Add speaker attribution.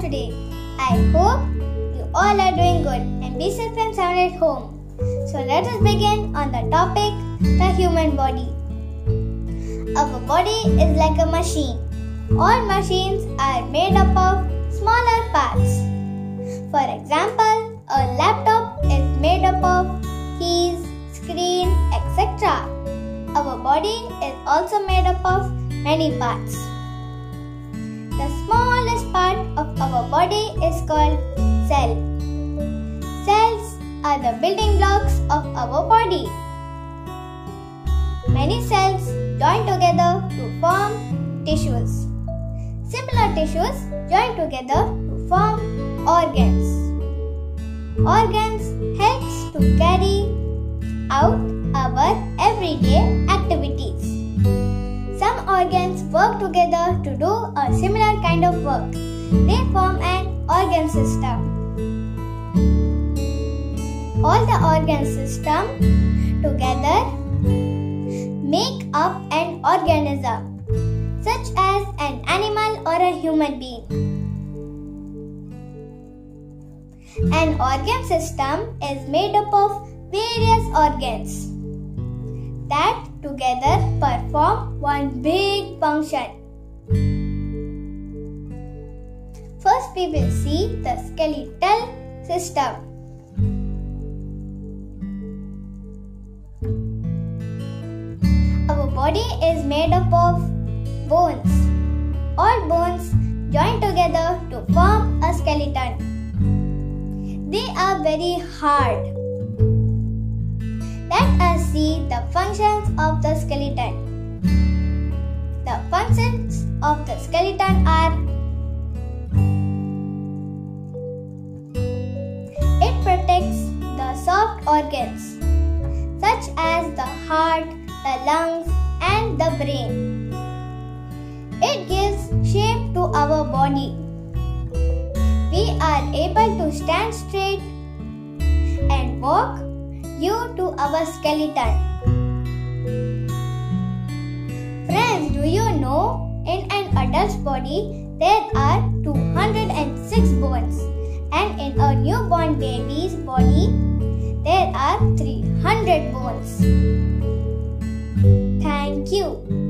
Speaker 1: today. I hope you all are doing good and be safe and sound at home. So let us begin on the topic the human body. Our body is like a machine. All machines are made up of smaller parts. For example, a laptop is made up of keys, screen, etc. Our body is also made up of many parts. The smallest part of our body is called cell. Cells are the building blocks of our body. Many cells join together to form tissues. Similar tissues join together to form organs. Organs helps to carry out our everyday activities. Organs work together to do a similar kind of work. They form an organ system. All the organ system together make up an organism such as an animal or a human being. An organ system is made up of various organs that together perform one big function. First, we will see the skeletal system. Our body is made up of bones. All bones join together to form a skeleton. They are very hard. The functions of the skeleton. The functions of the skeleton are It protects the soft organs such as the heart, the lungs and the brain. It gives shape to our body. We are able to stand straight and walk due to our skeleton. Adult's body there are 206 bones and in a newborn baby's body there are 300 bones. Thank you.